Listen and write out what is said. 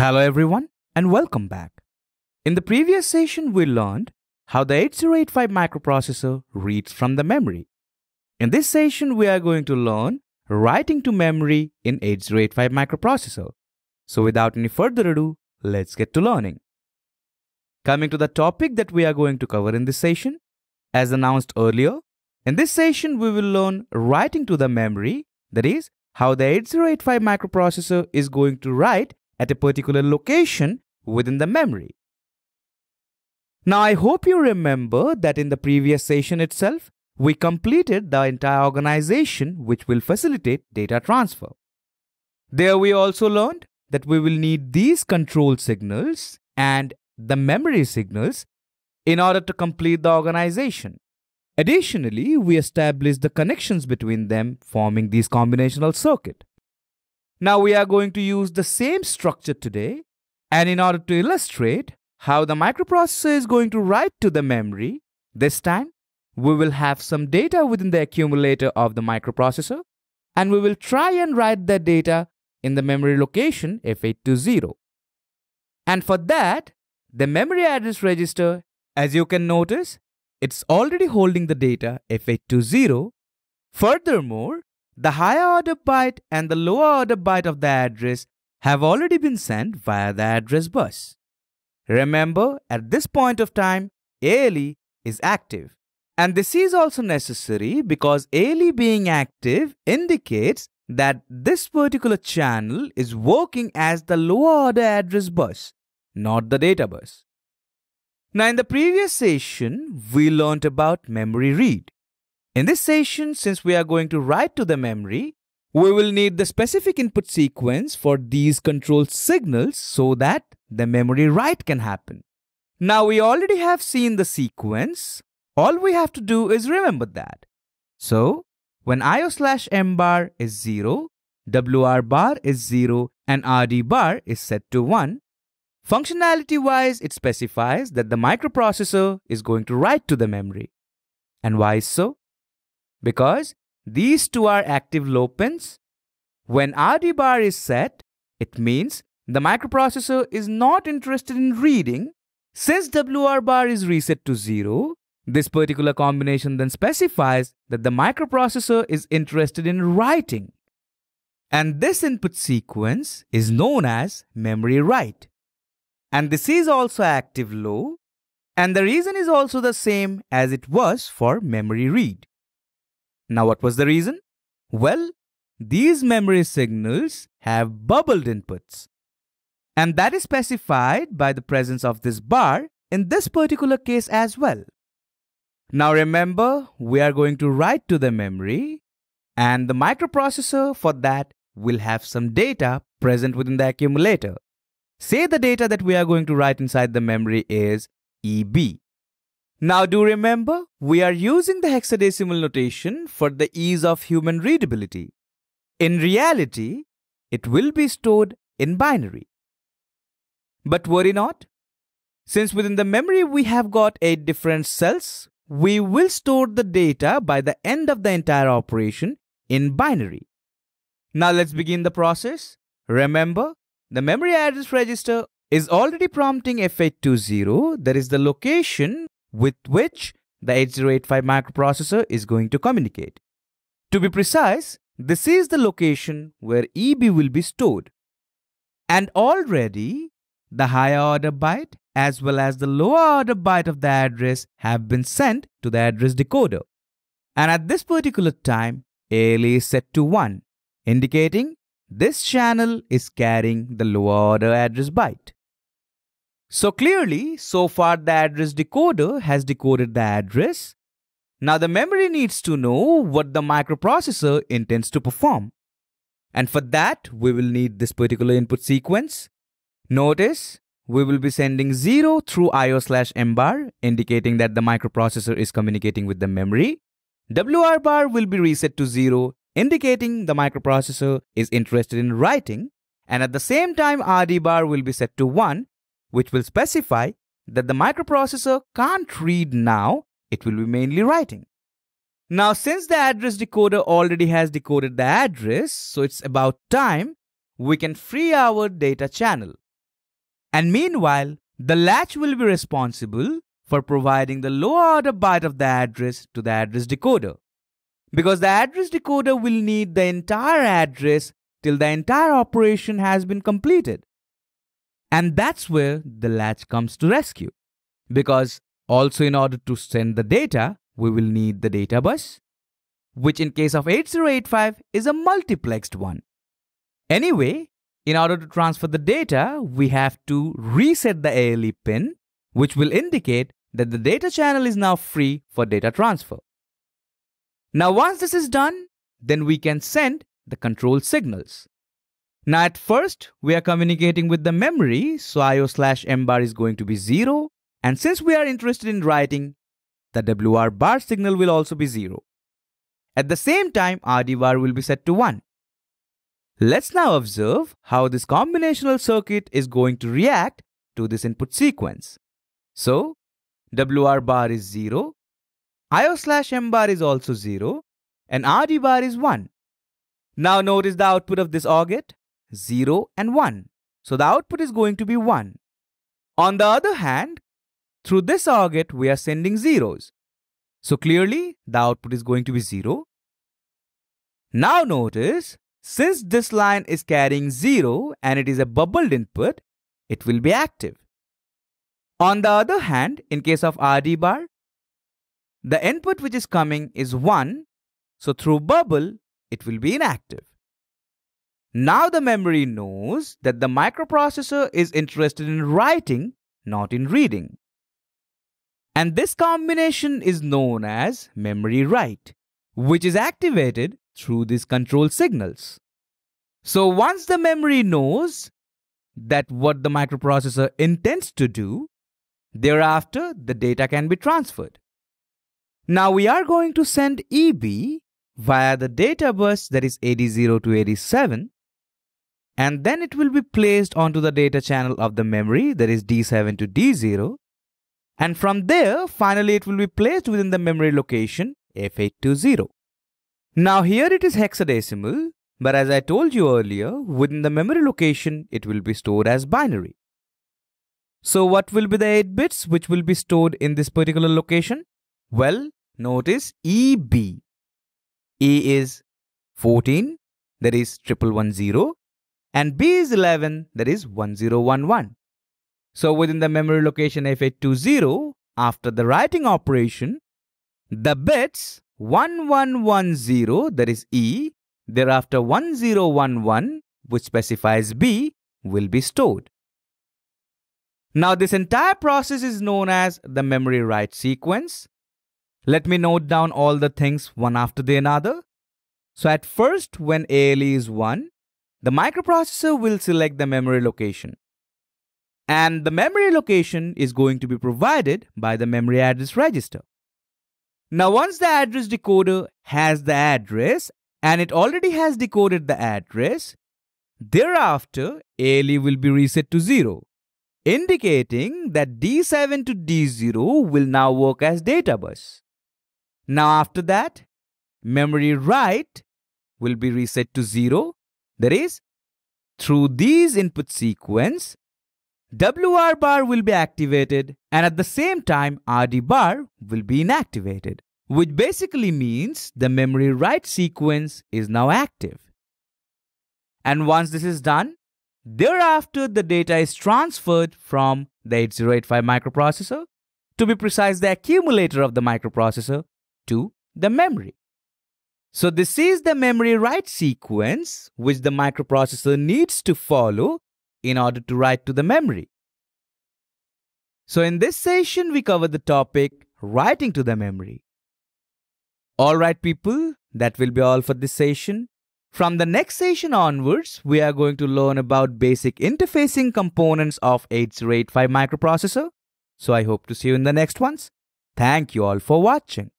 Hello everyone and welcome back. In the previous session we learned how the 8085 microprocessor reads from the memory. In this session we are going to learn writing to memory in 8085 microprocessor. So without any further ado, let's get to learning. Coming to the topic that we are going to cover in this session, as announced earlier, in this session we will learn writing to the memory, that is, how the 8085 microprocessor is going to write at a particular location within the memory. Now I hope you remember that in the previous session itself, we completed the entire organization which will facilitate data transfer. There we also learned that we will need these control signals and the memory signals in order to complete the organization. Additionally, we established the connections between them forming this combinational circuit. Now we are going to use the same structure today and in order to illustrate how the microprocessor is going to write to the memory, this time we will have some data within the accumulator of the microprocessor and we will try and write that data in the memory location F820. And for that, the memory address register, as you can notice, it's already holding the data F820. Furthermore, the higher order byte and the lower order byte of the address have already been sent via the address bus. Remember, at this point of time, ALE is active. And this is also necessary because ALE being active indicates that this particular channel is working as the lower order address bus, not the data bus. Now in the previous session, we learnt about memory read. In this session, since we are going to write to the memory, we will need the specific input sequence for these control signals so that the memory write can happen. Now we already have seen the sequence. All we have to do is remember that. So when IO slash M bar is 0, WR bar is 0 and RD bar is set to 1, functionality wise it specifies that the microprocessor is going to write to the memory. And why so? Because these two are active low pins. When RD bar is set, it means the microprocessor is not interested in reading. Since WR bar is reset to 0, this particular combination then specifies that the microprocessor is interested in writing. And this input sequence is known as memory write. And this is also active low. And the reason is also the same as it was for memory read. Now, what was the reason? Well, these memory signals have bubbled inputs. And that is specified by the presence of this bar in this particular case as well. Now remember, we are going to write to the memory and the microprocessor for that will have some data present within the accumulator. Say the data that we are going to write inside the memory is EB. Now do remember, we are using the hexadecimal notation for the ease of human readability. In reality, it will be stored in binary. But worry not. Since within the memory we have got 8 different cells, we will store the data by the end of the entire operation in binary. Now let's begin the process. Remember, the memory address register is already prompting F820, that is the location with which the 8085 microprocessor is going to communicate. To be precise, this is the location where EB will be stored. And already, the higher order byte as well as the lower order byte of the address have been sent to the address decoder. And at this particular time, ALE is set to 1, indicating this channel is carrying the lower order address byte. So clearly, so far the address decoder has decoded the address. Now the memory needs to know what the microprocessor intends to perform. And for that, we will need this particular input sequence. Notice, we will be sending 0 through IO slash M bar, indicating that the microprocessor is communicating with the memory. WR bar will be reset to 0, indicating the microprocessor is interested in writing. And at the same time, RD bar will be set to 1, which will specify that the microprocessor can't read now, it will be mainly writing. Now, since the address decoder already has decoded the address, so it's about time we can free our data channel. And meanwhile, the latch will be responsible for providing the lower order byte of the address to the address decoder. Because the address decoder will need the entire address till the entire operation has been completed. And that's where the latch comes to rescue. Because also in order to send the data, we will need the data bus, which in case of 8085 is a multiplexed one. Anyway, in order to transfer the data, we have to reset the ALE pin, which will indicate that the data channel is now free for data transfer. Now once this is done, then we can send the control signals. Now at first, we are communicating with the memory, so IO slash M bar is going to be 0. And since we are interested in writing, the WR bar signal will also be 0. At the same time, RD bar will be set to 1. Let's now observe how this combinational circuit is going to react to this input sequence. So, WR bar is 0, IO slash M bar is also 0, and RD bar is 1. Now notice the output of this OR gate, 0 and 1. So the output is going to be 1. On the other hand, through this OR gate, we are sending zeros. So clearly, the output is going to be 0. Now notice, since this line is carrying 0 and it is a bubbled input, it will be active. On the other hand, in case of RD bar, the input which is coming is 1, so through bubble, it will be inactive. Now the memory knows that the microprocessor is interested in writing, not in reading. And this combination is known as memory write, which is activated through these control signals. So once the memory knows that what the microprocessor intends to do, Thereafter, the data can be transferred. Now we are going to send EB via the data bus that is AD0 to AD7 and then it will be placed onto the data channel of the memory that is D7 to D0 and from there finally it will be placed within the memory location F820. Now here it is hexadecimal but as I told you earlier within the memory location it will be stored as binary. So what will be the 8 bits which will be stored in this particular location? Well, notice EB. E is 14, that is 1110, and B is 11, that is 1011. So within the memory location F820, after the writing operation, the bits 1110, that is E, thereafter 1011, which specifies B, will be stored. Now this entire process is known as the memory write sequence. Let me note down all the things one after the another. So at first when ALE is 1, the microprocessor will select the memory location. And the memory location is going to be provided by the memory address register. Now once the address decoder has the address and it already has decoded the address, thereafter ALE will be reset to 0 indicating that D7 to D0 will now work as data bus. Now after that, memory write will be reset to 0. That is, through these input sequence, WR bar will be activated and at the same time RD bar will be inactivated, which basically means the memory write sequence is now active. And once this is done, Thereafter, the data is transferred from the 8085 microprocessor, to be precise, the accumulator of the microprocessor, to the memory. So this is the memory write sequence which the microprocessor needs to follow in order to write to the memory. So in this session, we cover the topic writing to the memory. Alright people, that will be all for this session. From the next session onwards, we are going to learn about basic interfacing components of 8085 microprocessor. So I hope to see you in the next ones. Thank you all for watching.